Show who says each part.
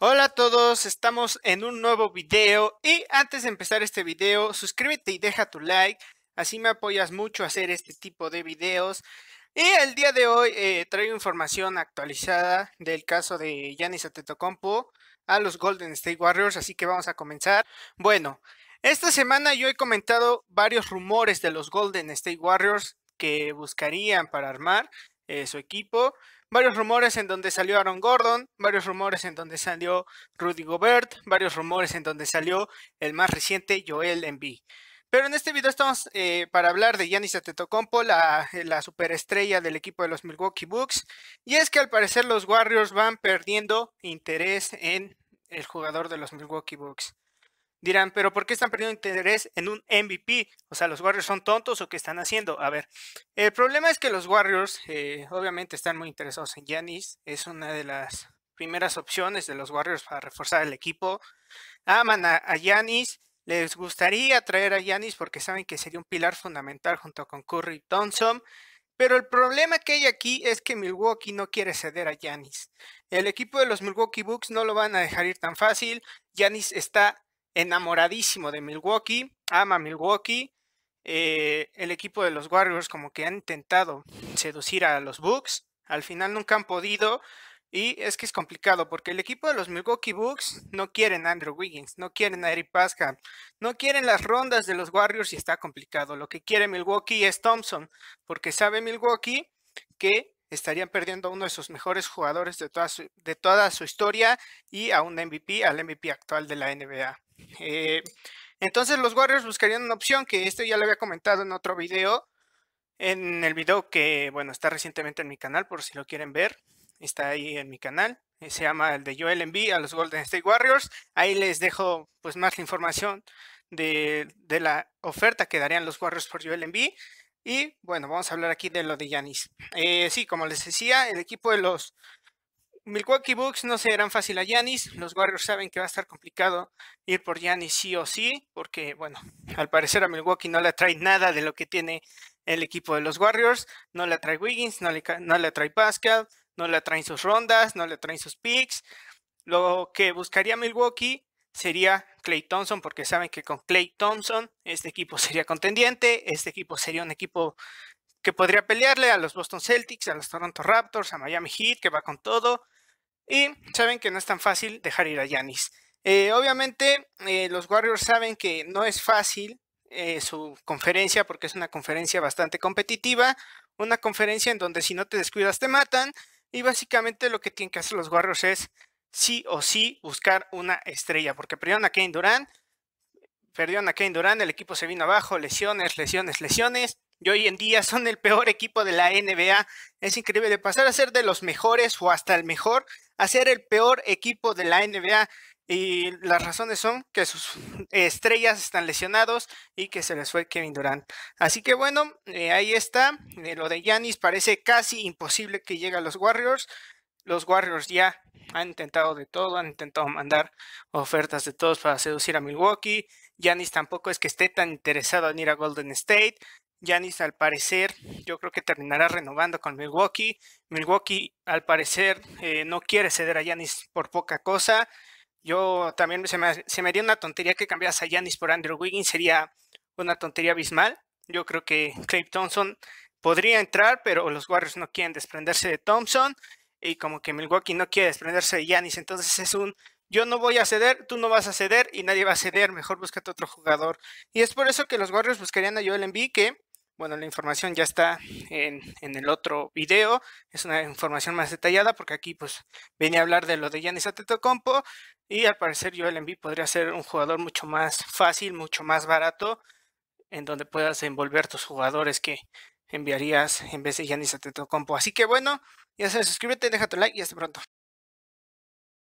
Speaker 1: Hola a todos, estamos en un nuevo video y antes de empezar este video suscríbete y deja tu like, así me apoyas mucho a hacer este tipo de videos. Y el día de hoy eh, traigo información actualizada del caso de Giannis Antetokounmpo a los Golden State Warriors, así que vamos a comenzar. Bueno, esta semana yo he comentado varios rumores de los Golden State Warriors que buscarían para armar eh, su equipo varios rumores en donde salió Aaron Gordon, varios rumores en donde salió Rudy Gobert, varios rumores en donde salió el más reciente Joel Embiid. Pero en este video estamos eh, para hablar de Giannis Antetokounmpo, la, la superestrella del equipo de los Milwaukee Bucks, y es que al parecer los Warriors van perdiendo interés en el jugador de los Milwaukee Bucks. Dirán, pero ¿por qué están perdiendo interés en un MVP? O sea, ¿los Warriors son tontos o qué están haciendo? A ver, el problema es que los Warriors eh, obviamente están muy interesados en Giannis. Es una de las primeras opciones de los Warriors para reforzar el equipo. Aman a, Giannis. Les gustaría traer a Giannis porque saben que sería un pilar fundamental junto con Curry y Thompson. Pero el problema que hay aquí es que Milwaukee no quiere ceder a Giannis. El equipo de los Milwaukee Bucks no lo van a dejar ir tan fácil. Giannis está enamoradísimo de Milwaukee, ama Milwaukee. Eh, el equipo de los Warriors como que han intentado seducir a los Bucks, al final nunca han podido y es que es complicado porque el equipo de los Milwaukee Bucks no quieren a Andrew Wiggins, no quieren a Eric Pascal, no quieren las rondas de los Warriors y está complicado. Lo que quiere Milwaukee es Thompson, porque sabe Milwaukee que estarían perdiendo a uno de sus mejores jugadores de toda de toda su historia y a un MVP, al MVP actual de la NBA. Eh, entonces los Warriors buscarían una opción que esto ya lo había comentado en otro video, en el video que, bueno, está recientemente en mi canal por si lo quieren ver, está ahí en mi canal, eh, se llama el de Joel Embiid a los Golden State Warriors, ahí les dejo pues más la información de, la oferta que darían los Warriors por Joel Embiid, y bueno, vamos a hablar aquí de lo de Yanis. Eh, sí, como les decía, el equipo de los Milwaukee Bucks no serán fácil a Yanis. Los Warriors saben que va a estar complicado ir por Yanis sí o sí, porque, bueno, al parecer a Milwaukee no le atrae nada de lo que tiene el equipo de los Warriors. No le atrae Wiggins, no le, no le atrae Pascal, no le atraen sus rondas, no le atraen sus picks. Lo que buscaría Milwaukee sería Clay Thompson, porque saben que con Clay Thompson este equipo sería contendiente, este equipo sería un equipo que podría pelearle a los Boston Celtics, a los Toronto Raptors, a Miami Heat, que va con todo. Y saben que no es tan fácil dejar ir a Yanis. Eh, obviamente, eh, los Warriors saben que no es fácil eh, su conferencia porque es una conferencia bastante competitiva, una conferencia en donde si no te descuidas te matan y básicamente lo que tienen que hacer los Warriors es sí o sí buscar una estrella porque perdieron a Kane Durant, perdieron a Kane Durant, el equipo se vino abajo, lesiones, lesiones, lesiones y hoy en día son el peor equipo de la NBA. Es increíble pasar a ser de los mejores o hasta el mejor a ser el peor equipo de la NBA. Y las razones son que sus estrellas están lesionados y que se les fue Kevin Durant. Así que bueno, eh, ahí está. Eh, lo de Yanis parece casi imposible que llegue a los Warriors. Los Warriors ya han intentado de todo, han intentado mandar ofertas de todos para seducir a Milwaukee. Yanis tampoco es que esté tan interesado en ir a Golden State. Yanis al parecer yo creo que terminará renovando con Milwaukee. Milwaukee al parecer eh, no quiere ceder a Yanis por poca cosa. Yo también se me, se me haría una tontería que cambias a Yanis por Andrew Wiggins, sería una tontería abismal. Yo creo que Clay Thompson podría entrar, pero los Warriors no quieren desprenderse de Thompson y como que Milwaukee no quiere desprenderse de Yanis, entonces es un yo no voy a ceder, tú no vas a ceder y nadie va a ceder, mejor búscate otro jugador. Y es por eso que los Warriors buscarían a Joel Embiid, que bueno, la información ya está en, el otro video, es una información más detallada porque aquí pues venía a hablar de lo de Giannis Antetokounmpo y al parecer Joel Embiid podría ser un jugador mucho más fácil, mucho más barato, en donde puedas envolver tus jugadores que enviarías en vez de Giannis Antetokounmpo. Así que bueno, ya sabes, suscríbete, deja tu like y hasta pronto.